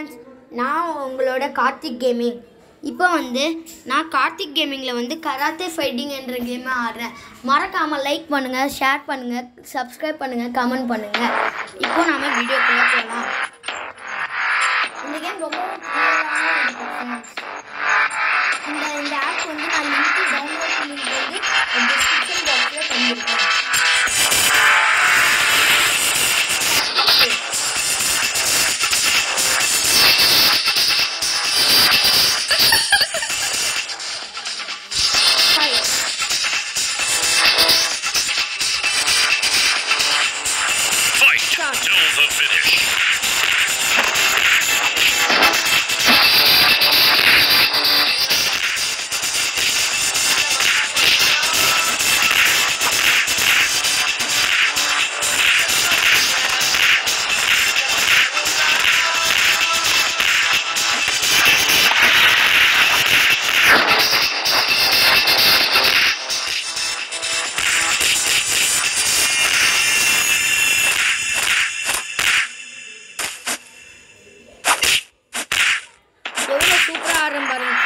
Friends நான் உங்களோட Karthik gaming இப்போ வந்து நான் கார்த்திக் கேமிங்கில் வந்து கராத்தே ஃபைட்டிங் என்ற கேமை ஆடுறேன். மறக்காமல் லைக் பண்ணுங்கள் ஷேர் பண்ணுங்கள் சப்ஸ்கிரைப் பண்ணுங்கள் கமெண்ட் பண்ணுங்கள் இப்போ வீடியோ வீடியோக்குள்ளே போகலாம் இந்த கேம் ரொம்ப இந்த இந்த ஆப் வந்து நான் Fight till the finish. Karambani.